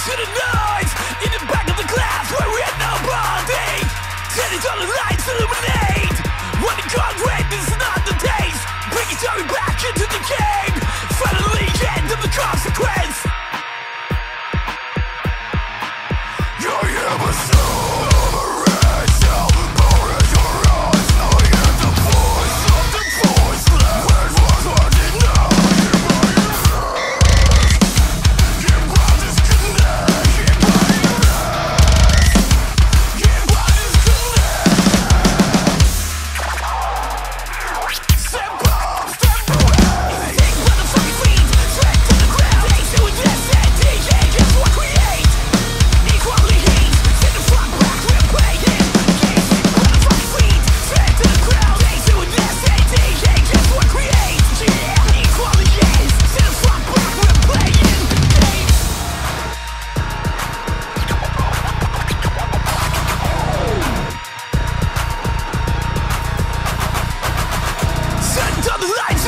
to the noise in the back of the class where we had nobody. Sending all the lights illuminate. When the concrete is not the day. I'm like